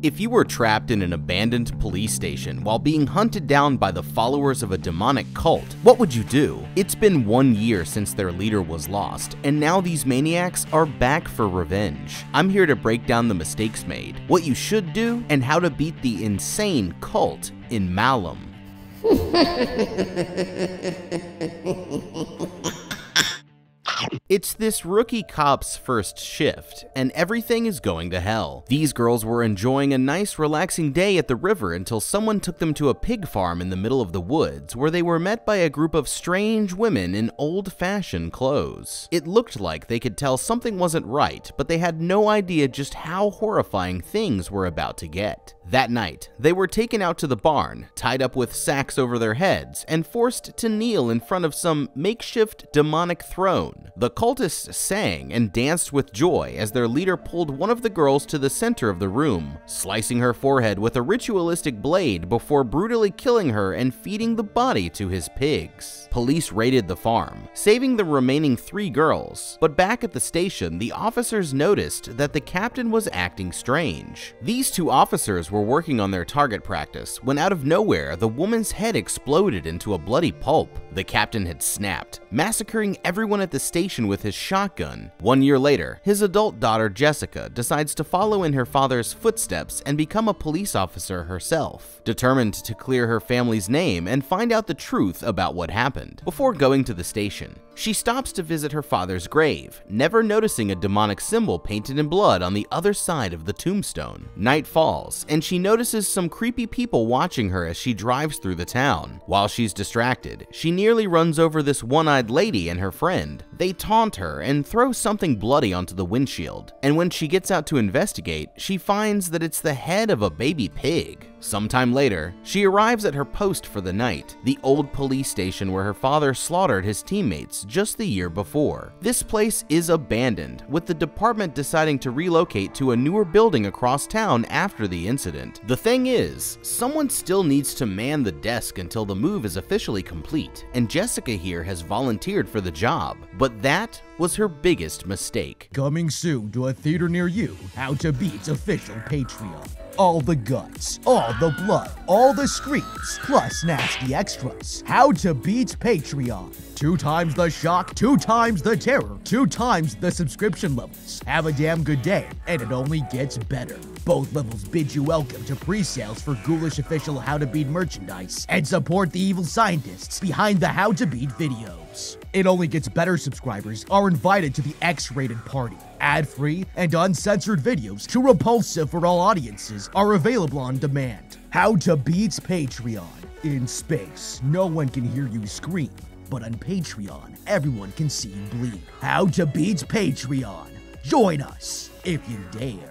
If you were trapped in an abandoned police station while being hunted down by the followers of a demonic cult, what would you do? It's been one year since their leader was lost, and now these maniacs are back for revenge. I'm here to break down the mistakes made, what you should do, and how to beat the insane cult in Malum. It's this rookie cop's first shift, and everything is going to hell. These girls were enjoying a nice relaxing day at the river until someone took them to a pig farm in the middle of the woods where they were met by a group of strange women in old-fashioned clothes. It looked like they could tell something wasn't right, but they had no idea just how horrifying things were about to get. That night, they were taken out to the barn, tied up with sacks over their heads, and forced to kneel in front of some makeshift demonic throne. The cultists sang and danced with joy as their leader pulled one of the girls to the center of the room, slicing her forehead with a ritualistic blade before brutally killing her and feeding the body to his pigs. Police raided the farm, saving the remaining three girls, but back at the station, the officers noticed that the captain was acting strange. These two officers were working on their target practice when out of nowhere, the woman's head exploded into a bloody pulp. The captain had snapped, massacring everyone at the station with his shotgun. One year later, his adult daughter Jessica decides to follow in her father's footsteps and become a police officer herself, determined to clear her family's name and find out the truth about what happened. Before going to the station, she stops to visit her father's grave, never noticing a demonic symbol painted in blood on the other side of the tombstone. Night falls, and she notices some creepy people watching her as she drives through the town. While she's distracted, she nearly runs over this one-eyed lady and her friend. They taunt her and throw something bloody onto the windshield, and when she gets out to investigate, she finds that it's the head of a baby pig. Sometime later, she arrives at her post for the night, the old police station where her father slaughtered his teammates just the year before. This place is abandoned, with the department deciding to relocate to a newer building across town after the incident. The thing is, someone still needs to man the desk until the move is officially complete, and Jessica here has volunteered for the job, but that was her biggest mistake. Coming soon to a theater near you, How to Beat official Patreon all the guts, all the blood, all the screams, plus nasty extras. How to beat Patreon. Two times the shock, two times the terror, two times the subscription levels. Have a damn good day, and it only gets better. Both levels bid you welcome to pre-sales for Ghoulish official How to Beat merchandise and support the evil scientists behind the How to Beat videos. It only gets better subscribers are invited to the X-rated party. Ad-free and uncensored videos too repulsive for all audiences are available on demand. How to Beat's Patreon. In space, no one can hear you scream, but on Patreon, everyone can see you bleed. How to Beat's Patreon. Join us if you dare.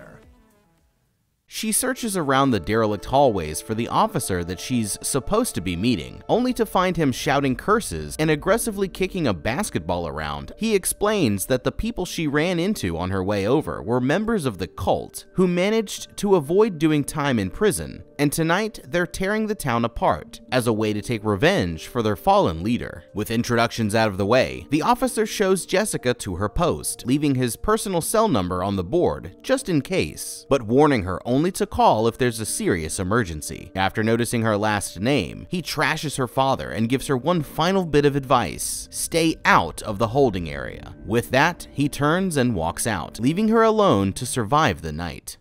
She searches around the derelict hallways for the officer that she's supposed to be meeting, only to find him shouting curses and aggressively kicking a basketball around. He explains that the people she ran into on her way over were members of the cult who managed to avoid doing time in prison, and tonight they're tearing the town apart as a way to take revenge for their fallen leader. With introductions out of the way, the officer shows Jessica to her post, leaving his personal cell number on the board just in case, but warning her only only to call if there's a serious emergency. After noticing her last name, he trashes her father and gives her one final bit of advice. Stay out of the holding area. With that, he turns and walks out, leaving her alone to survive the night.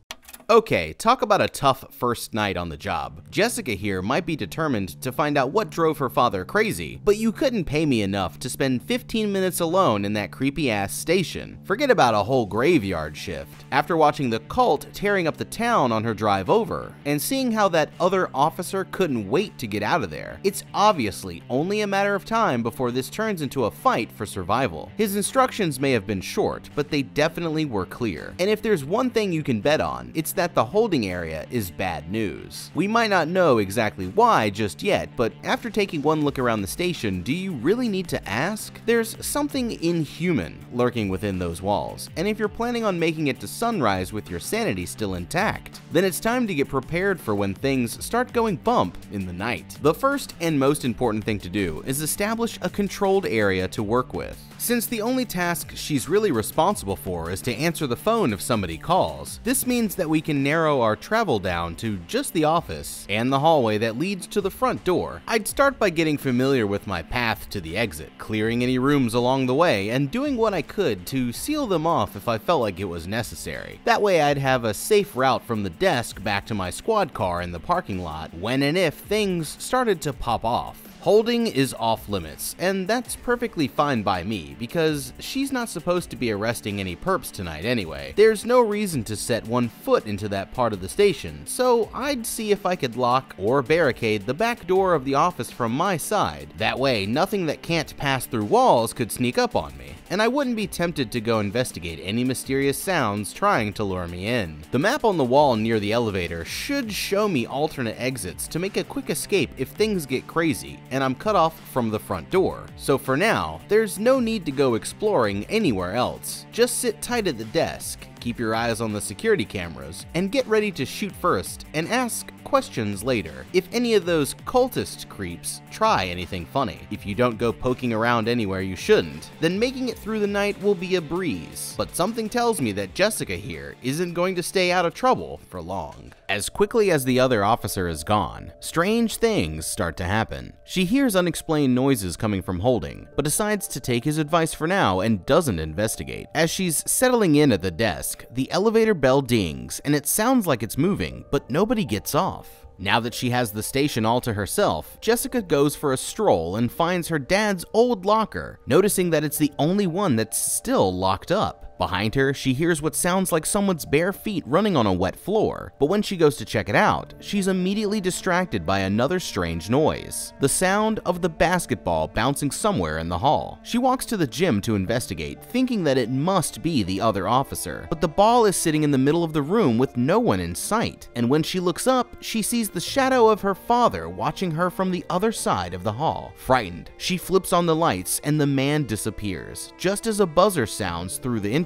Okay, talk about a tough first night on the job. Jessica here might be determined to find out what drove her father crazy, but you couldn't pay me enough to spend 15 minutes alone in that creepy ass station. Forget about a whole graveyard shift. After watching the cult tearing up the town on her drive over, and seeing how that other officer couldn't wait to get out of there, it's obviously only a matter of time before this turns into a fight for survival. His instructions may have been short, but they definitely were clear. And if there's one thing you can bet on, it's that the holding area is bad news. We might not know exactly why just yet, but after taking one look around the station, do you really need to ask? There's something inhuman lurking within those walls, and if you're planning on making it to sunrise with your sanity still intact, then it's time to get prepared for when things start going bump in the night. The first and most important thing to do is establish a controlled area to work with. Since the only task she's really responsible for is to answer the phone if somebody calls, this means that we can narrow our travel down to just the office and the hallway that leads to the front door, I'd start by getting familiar with my path to the exit, clearing any rooms along the way, and doing what I could to seal them off if I felt like it was necessary. That way I'd have a safe route from the desk back to my squad car in the parking lot when and if things started to pop off. Holding is off limits, and that's perfectly fine by me because she's not supposed to be arresting any perps tonight anyway. There's no reason to set one foot into that part of the station, so I'd see if I could lock or barricade the back door of the office from my side. That way, nothing that can't pass through walls could sneak up on me, and I wouldn't be tempted to go investigate any mysterious sounds trying to lure me in. The map on the wall near the elevator should show me alternate exits to make a quick escape if things get crazy, I'm cut off from the front door. So for now, there's no need to go exploring anywhere else. Just sit tight at the desk, keep your eyes on the security cameras, and get ready to shoot first and ask questions later. If any of those cultist creeps try anything funny, if you don't go poking around anywhere you shouldn't, then making it through the night will be a breeze. But something tells me that Jessica here isn't going to stay out of trouble for long. As quickly as the other officer is gone, strange things start to happen. She hears unexplained noises coming from Holding, but decides to take his advice for now and doesn't investigate. As she's settling in at the desk, the elevator bell dings and it sounds like it's moving, but nobody gets off. Now that she has the station all to herself, Jessica goes for a stroll and finds her dad's old locker, noticing that it's the only one that's still locked up. Behind her, she hears what sounds like someone's bare feet running on a wet floor, but when she goes to check it out, she's immediately distracted by another strange noise the sound of the basketball bouncing somewhere in the hall. She walks to the gym to investigate, thinking that it must be the other officer, but the ball is sitting in the middle of the room with no one in sight, and when she looks up, she sees the shadow of her father watching her from the other side of the hall. Frightened, she flips on the lights and the man disappears, just as a buzzer sounds through the intercom.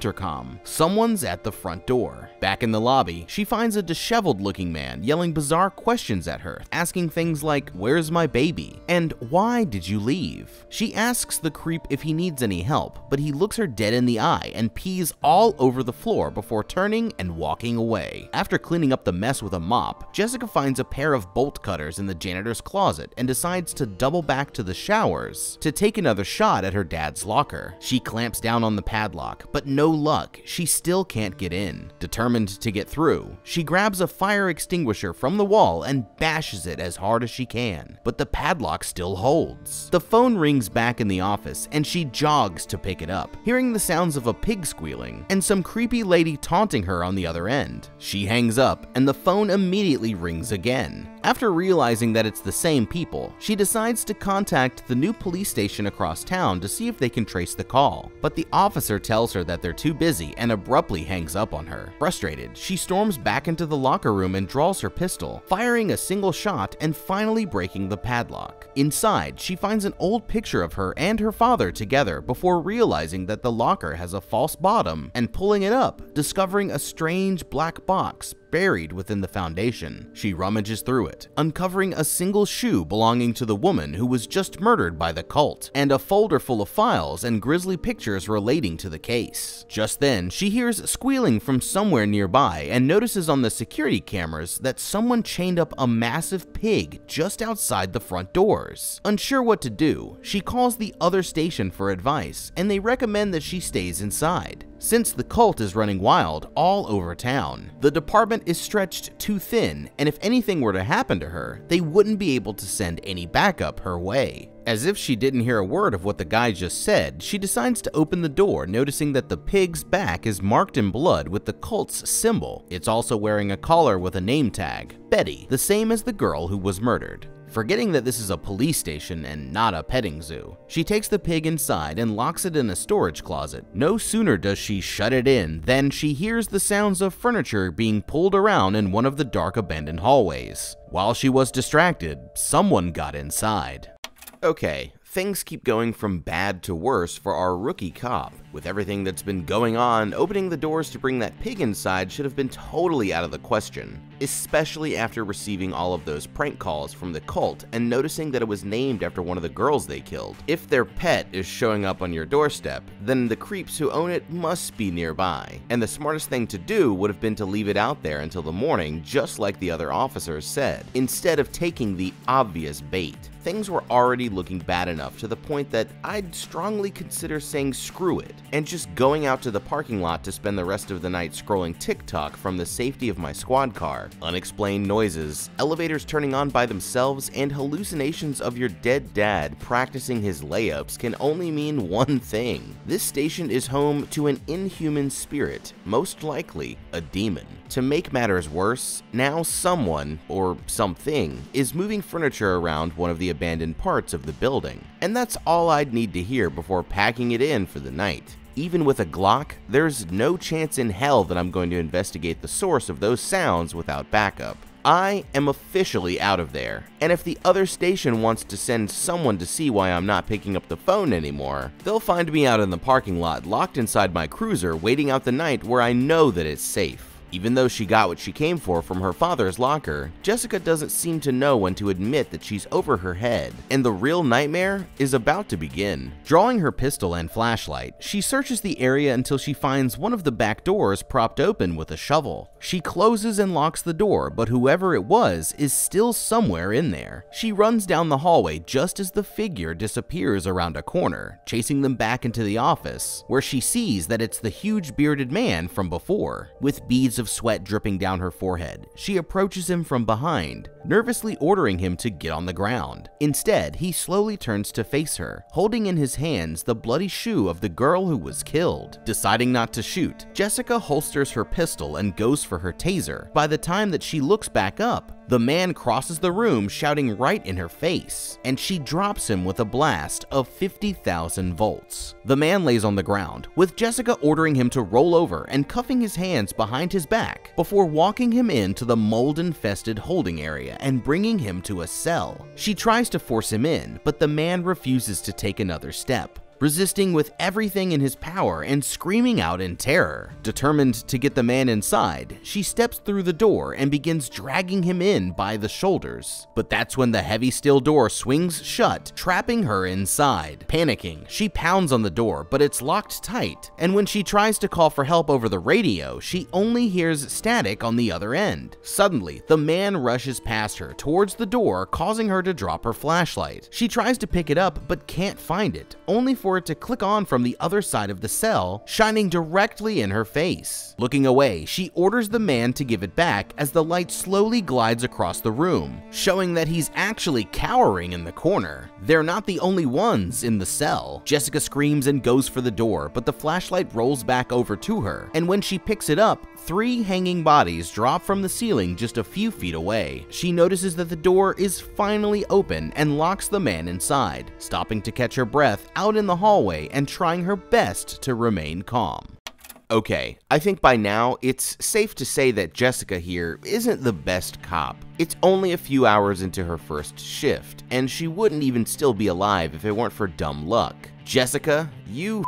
Someone's at the front door. Back in the lobby, she finds a disheveled looking man yelling bizarre questions at her, asking things like, Where's my baby? And why did you leave? She asks the creep if he needs any help, but he looks her dead in the eye and pees all over the floor before turning and walking away. After cleaning up the mess with a mop, Jessica finds a pair of bolt cutters in the janitor's closet and decides to double back to the showers to take another shot at her dad's locker. She clamps down on the padlock, but no luck, she still can't get in. Determined to get through, she grabs a fire extinguisher from the wall and bashes it as hard as she can, but the padlock still holds. The phone rings back in the office and she jogs to pick it up, hearing the sounds of a pig squealing and some creepy lady taunting her on the other end. She hangs up and the phone immediately rings again. After realizing that it's the same people, she decides to contact the new police station across town to see if they can trace the call, but the officer tells her that they're too busy and abruptly hangs up on her. Frustrated, she storms back into the locker room and draws her pistol, firing a single shot and finally breaking the padlock. Inside, she finds an old picture of her and her father together before realizing that the locker has a false bottom and pulling it up, discovering a strange black box buried within the foundation. She rummages through it, uncovering a single shoe belonging to the woman who was just murdered by the cult, and a folder full of files and grisly pictures relating to the case. Just then, she hears squealing from somewhere nearby and notices on the security cameras that someone chained up a massive pig just outside the front doors. Unsure what to do, she calls the other station for advice, and they recommend that she stays inside since the cult is running wild all over town. The department is stretched too thin, and if anything were to happen to her, they wouldn't be able to send any backup her way. As if she didn't hear a word of what the guy just said, she decides to open the door, noticing that the pig's back is marked in blood with the cult's symbol. It's also wearing a collar with a name tag, Betty, the same as the girl who was murdered. Forgetting that this is a police station and not a petting zoo, she takes the pig inside and locks it in a storage closet. No sooner does she shut it in than she hears the sounds of furniture being pulled around in one of the dark abandoned hallways. While she was distracted, someone got inside. Okay, things keep going from bad to worse for our rookie cop. With everything that's been going on, opening the doors to bring that pig inside should have been totally out of the question. especially after receiving all of those prank calls from the cult and noticing that it was named after one of the girls they killed. If their pet is showing up on your doorstep, then the creeps who own it must be nearby. And the smartest thing to do would have been to leave it out there until the morning, just like the other officers said, instead of taking the obvious bait things were already looking bad enough to the point that I'd strongly consider saying screw it and just going out to the parking lot to spend the rest of the night scrolling TikTok from the safety of my squad car. Unexplained noises, elevators turning on by themselves, and hallucinations of your dead dad practicing his layups can only mean one thing. This station is home to an inhuman spirit, most likely a demon. To make matters worse, now someone, or something, is moving furniture around one of the abandoned parts of the building. And that's all I'd need to hear before packing it in for the night. Even with a Glock, there's no chance in hell that I'm going to investigate the source of those sounds without backup. I am officially out of there, and if the other station wants to send someone to see why I'm not picking up the phone anymore, they'll find me out in the parking lot locked inside my cruiser waiting out the night where I know that it's safe. Even though she got what she came for from her father's locker, Jessica doesn't seem to know when to admit that she's over her head, and the real nightmare is about to begin. Drawing her pistol and flashlight, she searches the area until she finds one of the back doors propped open with a shovel. She closes and locks the door, but whoever it was is still somewhere in there. She runs down the hallway just as the figure disappears around a corner, chasing them back into the office, where she sees that it's the huge bearded man from before. With beads of sweat dripping down her forehead, she approaches him from behind, nervously ordering him to get on the ground. Instead, he slowly turns to face her, holding in his hands the bloody shoe of the girl who was killed. Deciding not to shoot, Jessica holsters her pistol and goes for her taser. By the time that she looks back up, the man crosses the room shouting right in her face, and she drops him with a blast of 50,000 volts. The man lays on the ground, with Jessica ordering him to roll over and cuffing his hands behind his back before walking him into the mold-infested holding area and bringing him to a cell. She tries to force him in, but the man refuses to take another step resisting with everything in his power and screaming out in terror. Determined to get the man inside, she steps through the door and begins dragging him in by the shoulders. But that's when the heavy steel door swings shut, trapping her inside. Panicking, she pounds on the door, but it's locked tight, and when she tries to call for help over the radio, she only hears static on the other end. Suddenly, the man rushes past her towards the door, causing her to drop her flashlight. She tries to pick it up, but can't find it, only for for it to click on from the other side of the cell, shining directly in her face. Looking away, she orders the man to give it back as the light slowly glides across the room, showing that he's actually cowering in the corner. They're not the only ones in the cell. Jessica screams and goes for the door, but the flashlight rolls back over to her, and when she picks it up, three hanging bodies drop from the ceiling just a few feet away. She notices that the door is finally open and locks the man inside, stopping to catch her breath out in the hallway and trying her best to remain calm. Okay, I think by now it's safe to say that Jessica here isn't the best cop. It's only a few hours into her first shift, and she wouldn't even still be alive if it weren't for dumb luck. Jessica, you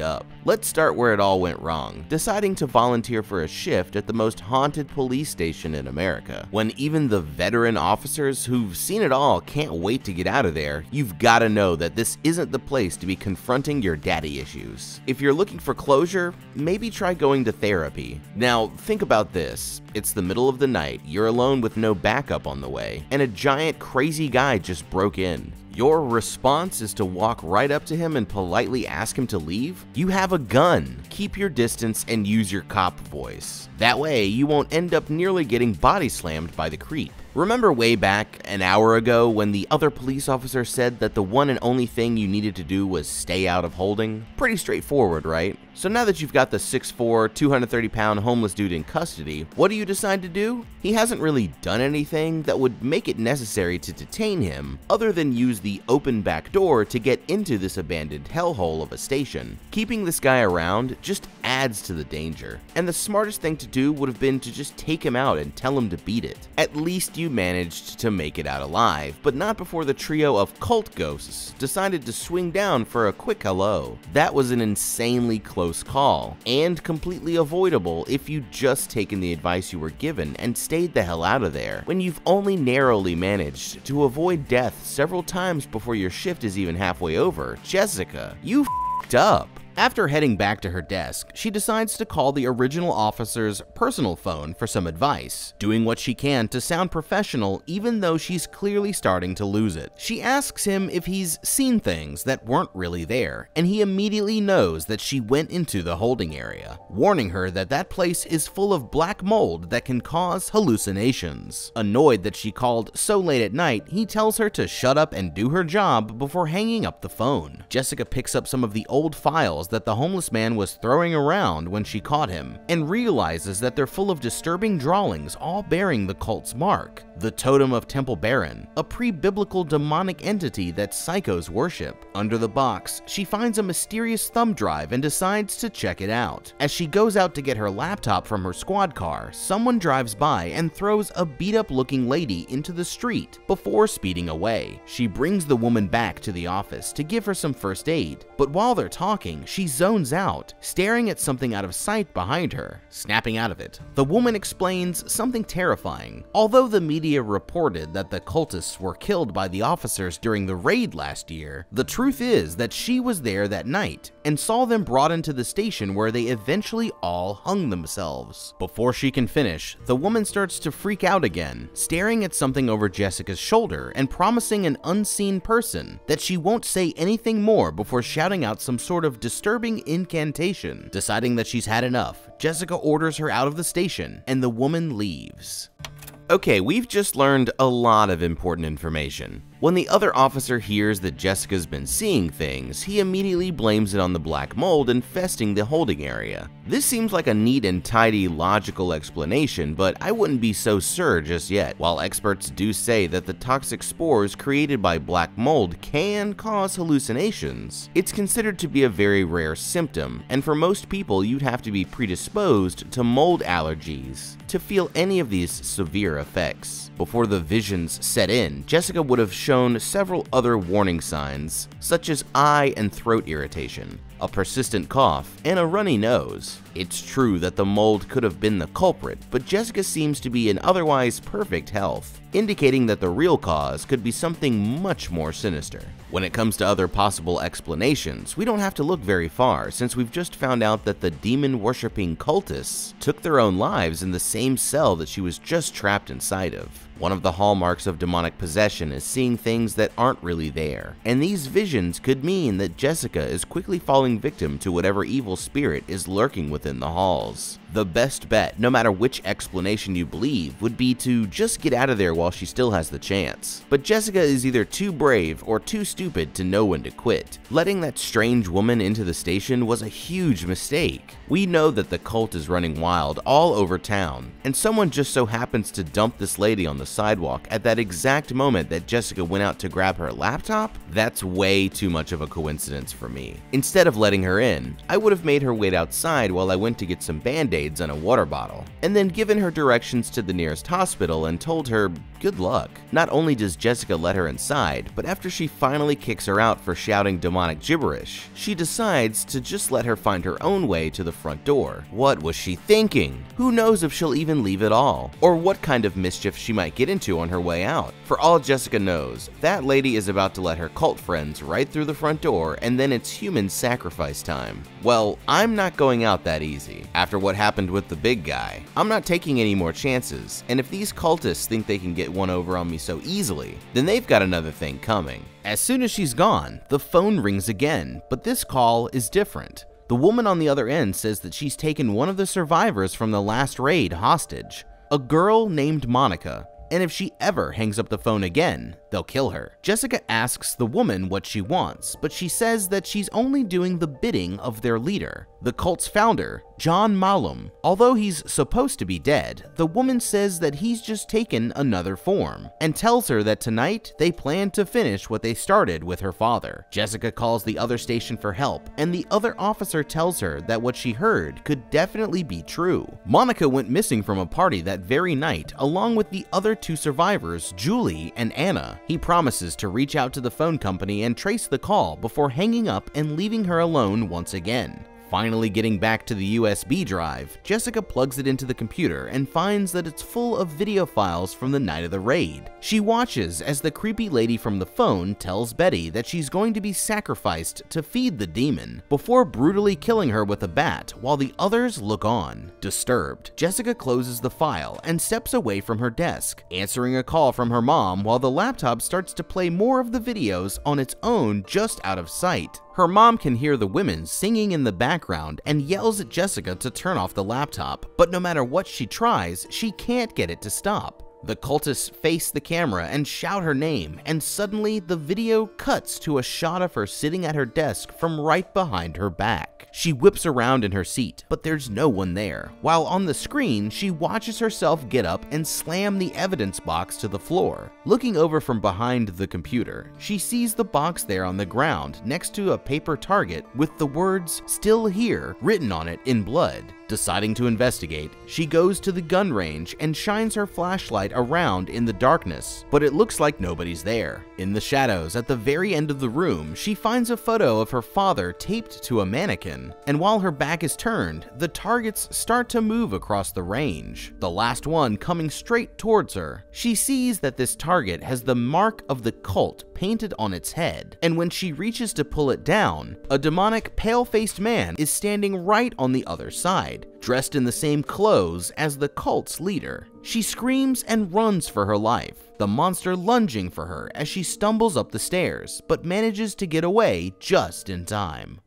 up. Let's start where it all went wrong, deciding to volunteer for a shift at the most haunted police station in America. When even the veteran officers who've seen it all can't wait to get out of there, you've gotta know that this isn't the place to be confronting your daddy issues. If you're looking for closure, maybe try going to therapy. Now, think about this. It's the middle of the night, you're alone with no backup on the way, and a giant crazy guy just broke in. Your response is to walk right up to him and politely ask him to leave? You have a gun. Keep your distance and use your cop voice. That way, you won't end up nearly getting body slammed by the creep. Remember way back an hour ago when the other police officer said that the one and only thing you needed to do was stay out of holding? Pretty straightforward, right? So now that you've got the 6'4", 230 pound homeless dude in custody, what do you decide to do? He hasn't really done anything that would make it necessary to detain him, other than use the open back door to get into this abandoned hellhole of a station. Keeping this guy around just adds to the danger, and the smartest thing to do would have been to just take him out and tell him to beat it. At least you managed to make it out alive, but not before the trio of cult ghosts decided to swing down for a quick hello. That was an insanely close call, and completely avoidable if you'd just taken the advice you were given and stayed the hell out of there, when you've only narrowly managed to avoid death several times before your shift is even halfway over. Jessica, you f***ed up. After heading back to her desk, she decides to call the original officer's personal phone for some advice, doing what she can to sound professional even though she's clearly starting to lose it. She asks him if he's seen things that weren't really there, and he immediately knows that she went into the holding area, warning her that that place is full of black mold that can cause hallucinations. Annoyed that she called so late at night, he tells her to shut up and do her job before hanging up the phone. Jessica picks up some of the old files that the homeless man was throwing around when she caught him, and realizes that they're full of disturbing drawings all bearing the cult's mark. The Totem of Temple Baron, a pre-biblical demonic entity that psychos worship. Under the box, she finds a mysterious thumb drive and decides to check it out. As she goes out to get her laptop from her squad car, someone drives by and throws a beat-up looking lady into the street before speeding away. She brings the woman back to the office to give her some first aid, but while they're talking, she zones out, staring at something out of sight behind her. Snapping out of it, the woman explains something terrifying. Although the media reported that the cultists were killed by the officers during the raid last year, the truth is that she was there that night and saw them brought into the station where they eventually all hung themselves. Before she can finish, the woman starts to freak out again, staring at something over Jessica's shoulder and promising an unseen person that she won't say anything more before shouting out some sort of disturbing incantation. Deciding that she's had enough, Jessica orders her out of the station and the woman leaves. Okay, we've just learned a lot of important information. When the other officer hears that Jessica's been seeing things, he immediately blames it on the black mold infesting the holding area. This seems like a neat and tidy logical explanation, but I wouldn't be so sure just yet. While experts do say that the toxic spores created by black mold can cause hallucinations, it's considered to be a very rare symptom, and for most people you'd have to be predisposed to mold allergies to feel any of these severe effects. Before the visions set in, Jessica would have shown several other warning signs, such as eye and throat irritation, a persistent cough, and a runny nose. It's true that the mold could have been the culprit, but Jessica seems to be in otherwise perfect health, indicating that the real cause could be something much more sinister. When it comes to other possible explanations, we don't have to look very far since we've just found out that the demon-worshipping cultists took their own lives in the same cell that she was just trapped inside of. One of the hallmarks of demonic possession is seeing things that aren't really there, and these visions could mean that Jessica is quickly falling victim to whatever evil spirit is lurking within the halls. The best bet, no matter which explanation you believe, would be to just get out of there while she still has the chance. But Jessica is either too brave or too stupid to know when to quit. Letting that strange woman into the station was a huge mistake. We know that the cult is running wild all over town, and someone just so happens to dump this lady on the sidewalk at that exact moment that Jessica went out to grab her laptop? That's way too much of a coincidence for me. Instead of letting her in, I would have made her wait outside while I went to get some band-aids and a water bottle, and then given her directions to the nearest hospital and told her good luck. Not only does Jessica let her inside, but after she finally kicks her out for shouting demonic gibberish, she decides to just let her find her own way to the front door. What was she thinking? Who knows if she'll even leave at all, or what kind of mischief she might get into on her way out. For all Jessica knows, that lady is about to let her cult friends right through the front door and then it's human sacrifice time. Well, I'm not going out that easy. After what happened with the big guy, I'm not taking any more chances, and if these cultists think they can get one over on me so easily, then they've got another thing coming. As soon as she's gone, the phone rings again, but this call is different. The woman on the other end says that she's taken one of the survivors from the last raid hostage, a girl named Monica, and if she ever hangs up the phone again, they'll kill her. Jessica asks the woman what she wants, but she says that she's only doing the bidding of their leader, the cult's founder, John Malum. Although he's supposed to be dead, the woman says that he's just taken another form and tells her that tonight they plan to finish what they started with her father. Jessica calls the other station for help, and the other officer tells her that what she heard could definitely be true. Monica went missing from a party that very night along with the other two survivors, Julie and Anna. He promises to reach out to the phone company and trace the call before hanging up and leaving her alone once again. Finally getting back to the USB drive, Jessica plugs it into the computer and finds that it's full of video files from the night of the raid. She watches as the creepy lady from the phone tells Betty that she's going to be sacrificed to feed the demon, before brutally killing her with a bat while the others look on. Disturbed, Jessica closes the file and steps away from her desk, answering a call from her mom while the laptop starts to play more of the videos on its own just out of sight. Her mom can hear the women singing in the background and yells at Jessica to turn off the laptop, but no matter what she tries, she can't get it to stop. The cultists face the camera and shout her name, and suddenly the video cuts to a shot of her sitting at her desk from right behind her back. She whips around in her seat, but there's no one there, while on the screen, she watches herself get up and slam the evidence box to the floor. Looking over from behind the computer, she sees the box there on the ground next to a paper target with the words, still here, written on it in blood. Deciding to investigate, she goes to the gun range and shines her flashlight around in the darkness, but it looks like nobody's there. In the shadows at the very end of the room, she finds a photo of her father taped to a mannequin, and while her back is turned, the targets start to move across the range, the last one coming straight towards her. She sees that this target has the mark of the cult painted on its head, and when she reaches to pull it down, a demonic pale-faced man is standing right on the other side, dressed in the same clothes as the cult's leader. She screams and runs for her life, the monster lunging for her as she stumbles up the stairs, but manages to get away just in time.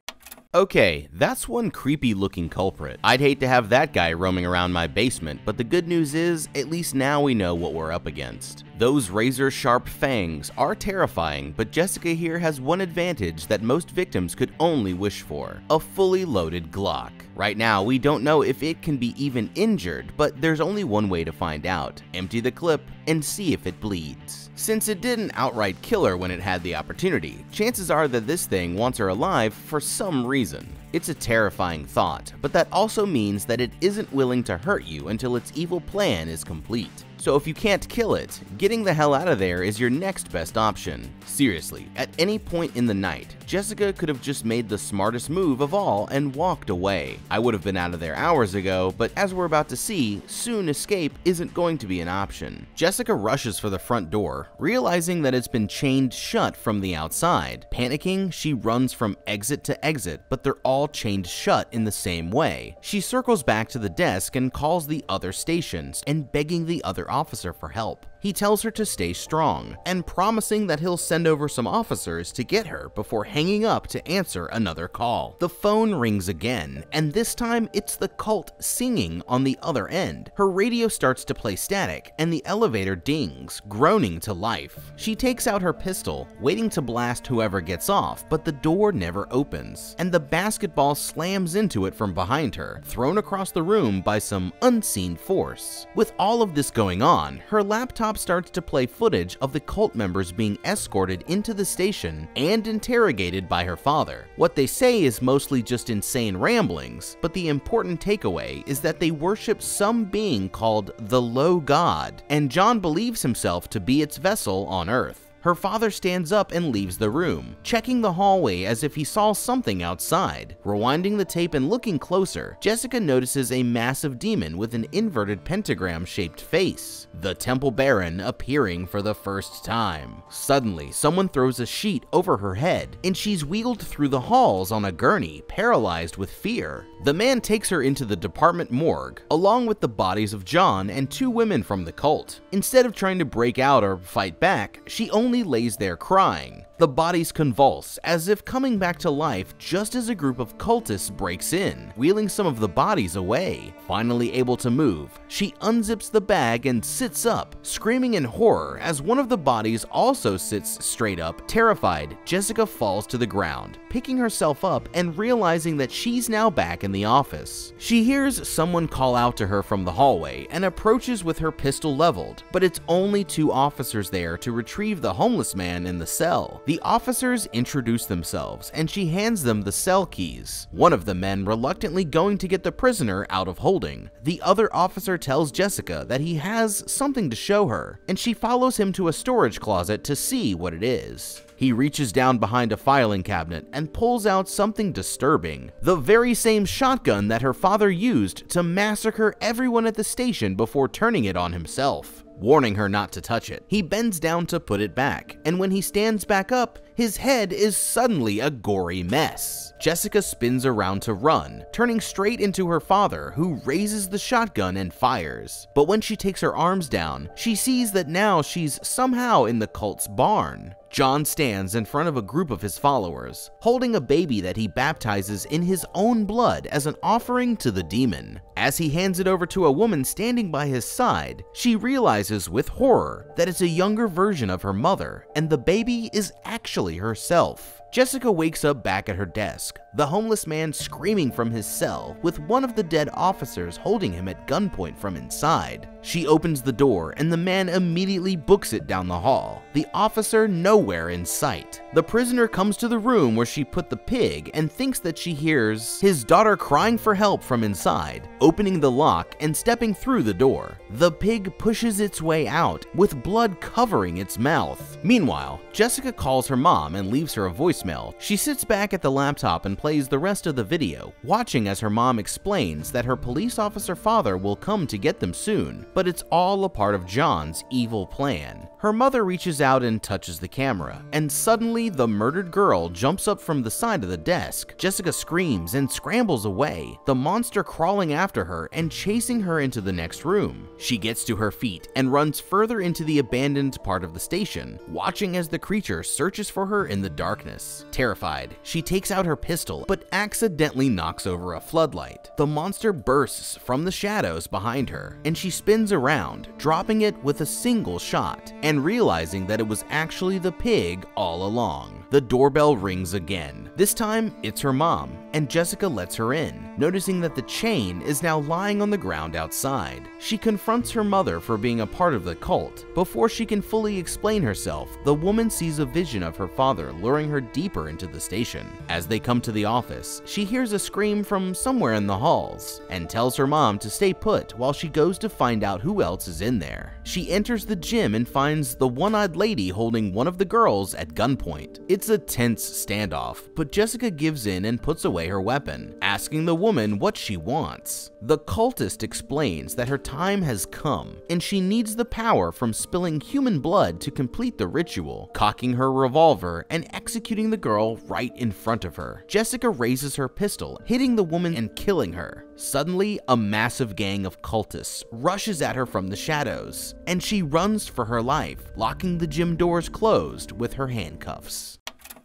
Okay, that's one creepy looking culprit. I'd hate to have that guy roaming around my basement, but the good news is, at least now we know what we're up against. Those razor sharp fangs are terrifying, but Jessica here has one advantage that most victims could only wish for, a fully loaded Glock. Right now, we don't know if it can be even injured, but there's only one way to find out. Empty the clip and see if it bleeds. Since it didn't outright kill her when it had the opportunity, chances are that this thing wants her alive for some reason. It's a terrifying thought, but that also means that it isn't willing to hurt you until its evil plan is complete. So if you can't kill it, getting the hell out of there is your next best option. Seriously, at any point in the night, Jessica could have just made the smartest move of all and walked away. I would have been out of there hours ago, but as we're about to see, soon escape isn't going to be an option. Jessica rushes for the front door, realizing that it's been chained shut from the outside. Panicking, she runs from exit to exit, but they're all chained shut in the same way. She circles back to the desk and calls the other stations and begging the other officer for help. He tells her to stay strong and promising that he'll send over some officers to get her before hanging up to answer another call. The phone rings again, and this time it's the cult singing on the other end. Her radio starts to play static, and the elevator dings, groaning to life. She takes out her pistol, waiting to blast whoever gets off, but the door never opens, and the basketball slams into it from behind her, thrown across the room by some unseen force. With all of this going on, her laptop starts to play footage of the cult members being escorted into the station and interrogated by her father. What they say is mostly just insane ramblings, but the important takeaway is that they worship some being called the Low God, and John believes himself to be its vessel on Earth. Her father stands up and leaves the room, checking the hallway as if he saw something outside. Rewinding the tape and looking closer, Jessica notices a massive demon with an inverted pentagram-shaped face, the Temple Baron appearing for the first time. Suddenly, someone throws a sheet over her head, and she's wheeled through the halls on a gurney, paralyzed with fear. The man takes her into the department morgue, along with the bodies of John and two women from the cult. Instead of trying to break out or fight back, she only lays there crying. The bodies convulse, as if coming back to life just as a group of cultists breaks in, wheeling some of the bodies away. Finally able to move, she unzips the bag and sits up, screaming in horror as one of the bodies also sits straight up. Terrified, Jessica falls to the ground, picking herself up and realizing that she's now back in the office. She hears someone call out to her from the hallway and approaches with her pistol leveled, but it's only two officers there to retrieve the homeless man in the cell. The officers introduce themselves and she hands them the cell keys. One of the men reluctantly going to get the prisoner out of holding. The other officer tells Jessica that he has something to show her, and she follows him to a storage closet to see what it is. He reaches down behind a filing cabinet and pulls out something disturbing the very same shotgun that her father used to massacre everyone at the station before turning it on himself warning her not to touch it. He bends down to put it back, and when he stands back up, his head is suddenly a gory mess. Jessica spins around to run, turning straight into her father, who raises the shotgun and fires. But when she takes her arms down, she sees that now she's somehow in the cult's barn. John stands in front of a group of his followers, holding a baby that he baptizes in his own blood as an offering to the demon. As he hands it over to a woman standing by his side, she realizes with horror that it's a younger version of her mother, and the baby is actually herself. Jessica wakes up back at her desk, the homeless man screaming from his cell, with one of the dead officers holding him at gunpoint from inside. She opens the door and the man immediately books it down the hall, the officer nowhere in sight. The prisoner comes to the room where she put the pig and thinks that she hears his daughter crying for help from inside, opening the lock and stepping through the door. The pig pushes its way out, with blood covering its mouth. Meanwhile, Jessica calls her mom and leaves her a voicemail, she sits back at the laptop and plays the rest of the video, watching as her mom explains that her police officer father will come to get them soon, but it's all a part of John's evil plan. Her mother reaches out and touches the camera, and suddenly the murdered girl jumps up from the side of the desk. Jessica screams and scrambles away, the monster crawling after her and chasing her into the next room. She gets to her feet and runs further into the abandoned part of the station, watching as the creature searches for her in the darkness. Terrified, she takes out her pistol but accidentally knocks over a floodlight. The monster bursts from the shadows behind her, and she spins around, dropping it with a single shot and realizing that it was actually the pig all along. The doorbell rings again. This time, it's her mom, and Jessica lets her in, noticing that the chain is now lying on the ground outside. She confronts her mother for being a part of the cult. Before she can fully explain herself, the woman sees a vision of her father luring her deeper into the station. As they come to the office, she hears a scream from somewhere in the halls, and tells her mom to stay put while she goes to find out who else is in there. She enters the gym and finds the one-eyed lady holding one of the girls at gunpoint. It's a tense standoff, but Jessica gives in and puts away her weapon, asking the woman what she wants. The cultist explains that her time has come, and she needs the power from spilling human blood to complete the ritual, cocking her revolver and executing the girl right in front of her. Jessica raises her pistol, hitting the woman and killing her. Suddenly, a massive gang of cultists rushes at her from the shadows, and she runs for her life, locking the gym doors closed with her handcuffs.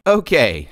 Okay,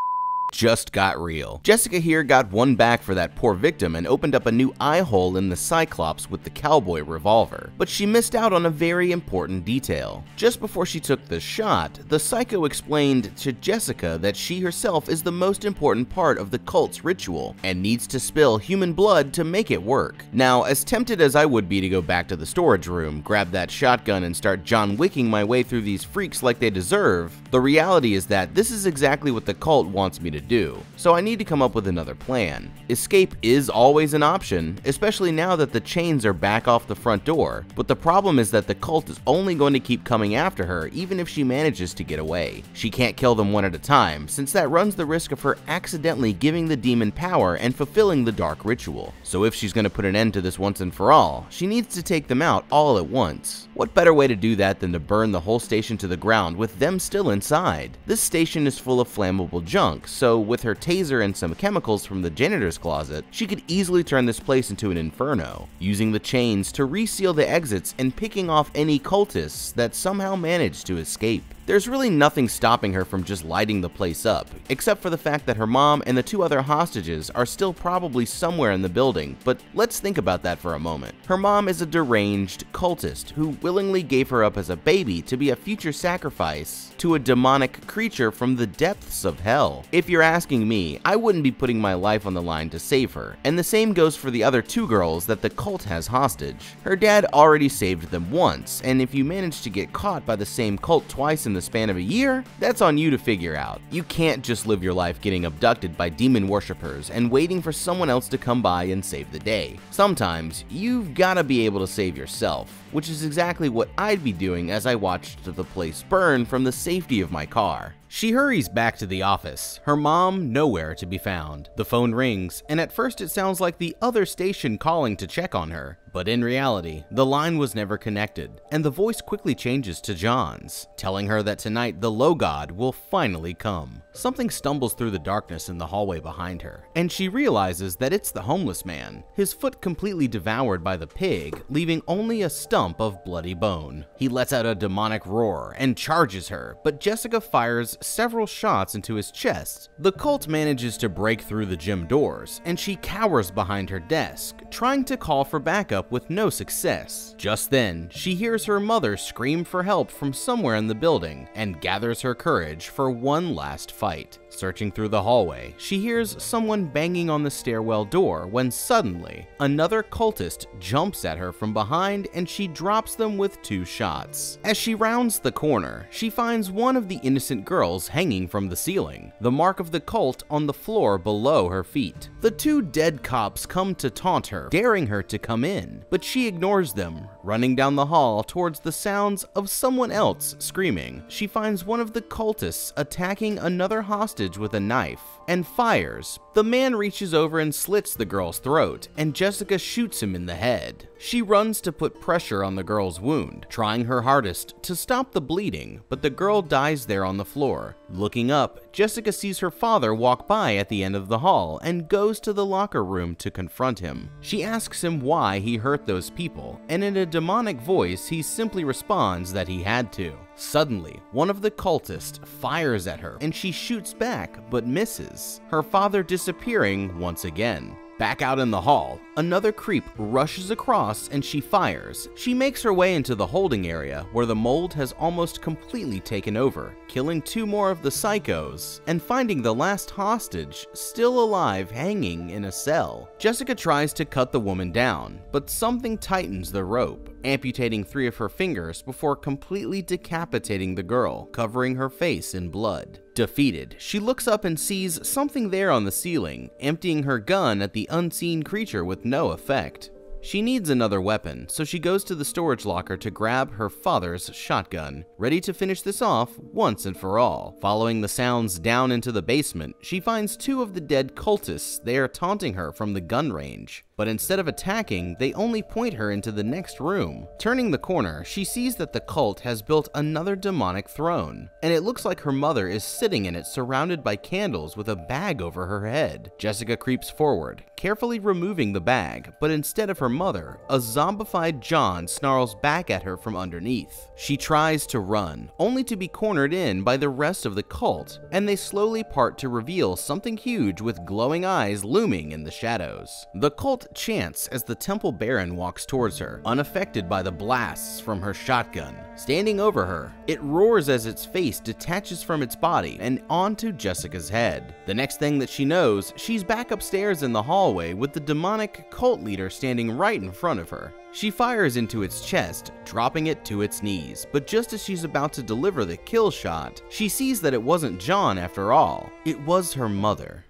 just got real. Jessica here got one back for that poor victim and opened up a new eye hole in the Cyclops with the cowboy revolver, but she missed out on a very important detail. Just before she took the shot, the psycho explained to Jessica that she herself is the most important part of the cult's ritual and needs to spill human blood to make it work. Now, as tempted as I would be to go back to the storage room, grab that shotgun and start John Wicking my way through these freaks like they deserve, the reality is that this is exactly what the cult wants me to do, so I need to come up with another plan. Escape is always an option, especially now that the chains are back off the front door, but the problem is that the cult is only going to keep coming after her even if she manages to get away. She can't kill them one at a time, since that runs the risk of her accidentally giving the demon power and fulfilling the dark ritual. So if she's going to put an end to this once and for all, she needs to take them out all at once. What better way to do that than to burn the whole station to the ground with them still inside? This station is full of flammable junk, so with her taser and some chemicals from the janitor's closet, she could easily turn this place into an inferno, using the chains to reseal the exits and picking off any cultists that somehow managed to escape. There's really nothing stopping her from just lighting the place up, except for the fact that her mom and the two other hostages are still probably somewhere in the building, but let's think about that for a moment. Her mom is a deranged cultist who willingly gave her up as a baby to be a future sacrifice to a demonic creature from the depths of hell. If you're asking me, I wouldn't be putting my life on the line to save her, and the same goes for the other two girls that the cult has hostage. Her dad already saved them once, and if you manage to get caught by the same cult twice in the span of a year, that's on you to figure out. You can't just live your life getting abducted by demon worshippers and waiting for someone else to come by and save the day. Sometimes, you've gotta be able to save yourself which is exactly what I'd be doing as I watched the place burn from the safety of my car. She hurries back to the office, her mom nowhere to be found. The phone rings, and at first it sounds like the other station calling to check on her. But in reality, the line was never connected, and the voice quickly changes to John's, telling her that tonight the low god will finally come. Something stumbles through the darkness in the hallway behind her, and she realizes that it's the homeless man, his foot completely devoured by the pig, leaving only a stump of bloody bone. He lets out a demonic roar and charges her, but Jessica fires several shots into his chest. The cult manages to break through the gym doors, and she cowers behind her desk, trying to call for backup with no success. Just then, she hears her mother scream for help from somewhere in the building and gathers her courage for one last fight. Searching through the hallway, she hears someone banging on the stairwell door when suddenly, another cultist jumps at her from behind and she drops them with two shots. As she rounds the corner, she finds one of the innocent girls hanging from the ceiling, the mark of the cult on the floor below her feet. The two dead cops come to taunt her, daring her to come in, but she ignores them, running down the hall towards the sounds of someone else screaming. She finds one of the cultists attacking another hostage with a knife and fires. The man reaches over and slits the girl's throat, and Jessica shoots him in the head. She runs to put pressure on the girl's wound, trying her hardest to stop the bleeding, but the girl dies there on the floor. Looking up, Jessica sees her father walk by at the end of the hall and goes to the locker room to confront him. She asks him why he hurt those people, and in a demonic voice, he simply responds that he had to. Suddenly, one of the cultists fires at her and she shoots back but misses, her father disappearing once again. Back out in the hall, another creep rushes across and she fires. She makes her way into the holding area where the mold has almost completely taken over, killing two more of the psychos and finding the last hostage still alive hanging in a cell. Jessica tries to cut the woman down, but something tightens the rope, amputating three of her fingers before completely decapitating the girl, covering her face in blood. Defeated, she looks up and sees something there on the ceiling, emptying her gun at the unseen creature with no effect. She needs another weapon, so she goes to the storage locker to grab her father's shotgun, ready to finish this off once and for all. Following the sounds down into the basement, she finds two of the dead cultists there taunting her from the gun range but instead of attacking, they only point her into the next room. Turning the corner, she sees that the cult has built another demonic throne, and it looks like her mother is sitting in it surrounded by candles with a bag over her head. Jessica creeps forward, carefully removing the bag, but instead of her mother, a zombified John snarls back at her from underneath. She tries to run, only to be cornered in by the rest of the cult, and they slowly part to reveal something huge with glowing eyes looming in the shadows. The cult chants as the Temple Baron walks towards her, unaffected by the blasts from her shotgun. Standing over her, it roars as its face detaches from its body and onto Jessica's head. The next thing that she knows, she's back upstairs in the hallway with the demonic cult leader standing right in front of her. She fires into its chest, dropping it to its knees, but just as she's about to deliver the kill shot, she sees that it wasn't John after all. It was her mother.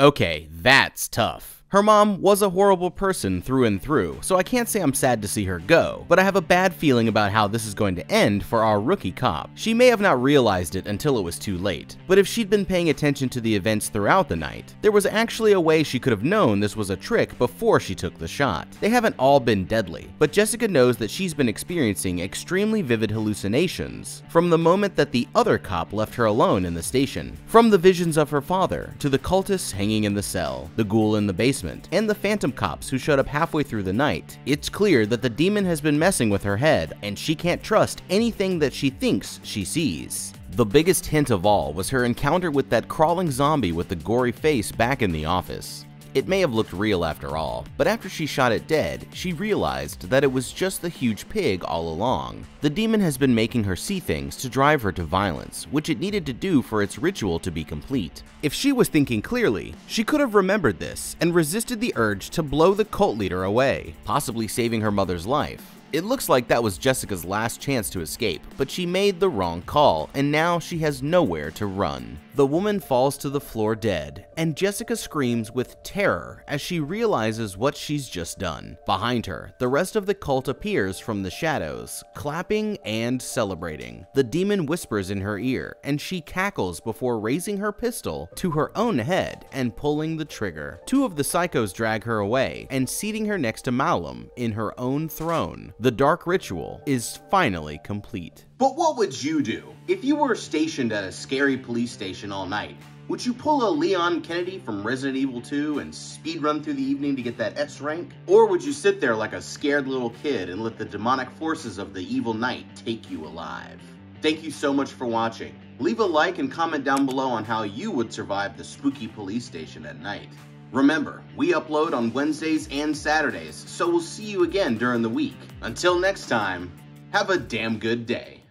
Okay, that's tough. Her mom was a horrible person through and through, so I can't say I'm sad to see her go, but I have a bad feeling about how this is going to end for our rookie cop. She may have not realized it until it was too late, but if she'd been paying attention to the events throughout the night, there was actually a way she could have known this was a trick before she took the shot. They haven't all been deadly, but Jessica knows that she's been experiencing extremely vivid hallucinations from the moment that the other cop left her alone in the station. From the visions of her father, to the cultists hanging in the cell, the ghoul in the basement, basement, and the phantom cops who showed up halfway through the night. It's clear that the demon has been messing with her head, and she can't trust anything that she thinks she sees. The biggest hint of all was her encounter with that crawling zombie with the gory face back in the office. It may have looked real after all, but after she shot it dead, she realized that it was just the huge pig all along. The demon has been making her see things to drive her to violence, which it needed to do for its ritual to be complete. If she was thinking clearly, she could have remembered this and resisted the urge to blow the cult leader away, possibly saving her mother's life. It looks like that was Jessica's last chance to escape, but she made the wrong call, and now she has nowhere to run. The woman falls to the floor dead, and Jessica screams with terror as she realizes what she's just done. Behind her, the rest of the cult appears from the shadows, clapping and celebrating. The demon whispers in her ear, and she cackles before raising her pistol to her own head and pulling the trigger. Two of the psychos drag her away and seating her next to Malum in her own throne. The dark ritual is finally complete. But what would you do if you were stationed at a scary police station all night? Would you pull a Leon Kennedy from Resident Evil 2 and speedrun through the evening to get that S rank? Or would you sit there like a scared little kid and let the demonic forces of the evil night take you alive? Thank you so much for watching. Leave a like and comment down below on how you would survive the spooky police station at night. Remember, we upload on Wednesdays and Saturdays, so we'll see you again during the week. Until next time, have a damn good day.